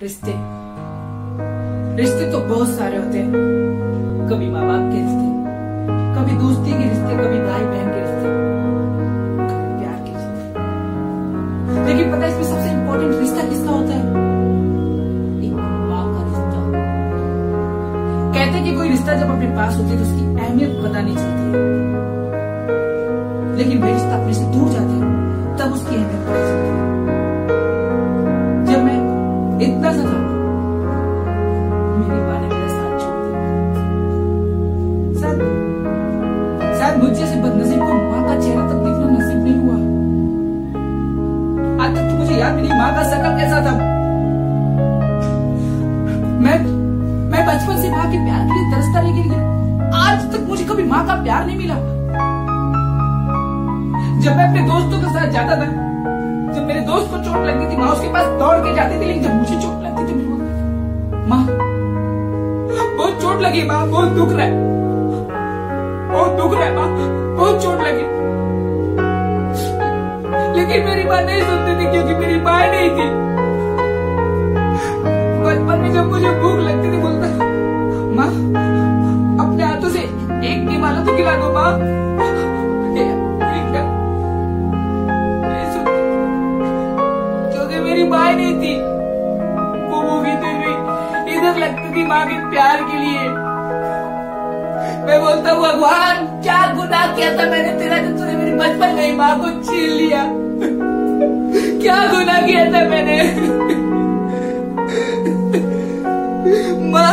रिश्ते। रिश्ते तो बहुत सारे होते हैं। कभी माँ बाप के रिश्ते, कभी दोस्ती के रिश्ते, कभी भाई बहन के रिश्ते, कभी प्यार के रिश्ते। लेकिन पता है इसमें सबसे इंपॉर्टेंट रिश्ता किसका होता है? एक माँ का रिश्ता। कहते हैं कि कोई रिश्ता जब अपने पास होती है तो उसकी अहमियत पता नहीं चलती लेकिन वही रिश्ता अपने से दूर जाते हैं, तब उसकी अहमियत पता चलती है। इतना सा मेरी माँ मेरा साथ छोड़ शायद शायद मुझ बदनसीब को माँ का चेहरा तक देखना नसीब नहीं हुआ। आज तक तो मुझे याद नहीं, माँ का शकल कैसा था। मैं मैं बचपन से माँ के प्यार के लिए तरसता रह लेकिन आज तक मुझे कभी माँ का प्यार नहीं मिला। जब मैं अपने दोस्तों के साथ जाता था, जब मेरे दोस्त को चोट लगती थी, माँ उसके पास दौड़ के जाती थी, लेकिन माँ, बहुत चोट लगी माँ, बहुत दुख रहा है। बहुत दुख रहा है माँ, बहुत चोट लगी। लेकिन मेरी बात नहीं सुनती थी क्योंकि मेरी माँ नहीं थी। बचपन में जब मुझे भूख लगती थी, बोलता, माँ, अपने हाथों से एक निवाला तो खिला दो माँ। क्योंकि मेरी माँ नहीं थी। लगती थी माँ के प्यार के लिए। मैं बोलता हूँ भगवान, क्या गुनाह किया था मैंने? तेरा जो तूने मेरी बचपन में माँ को छीन लिया। क्या गुनाह किया था मैंने? माँ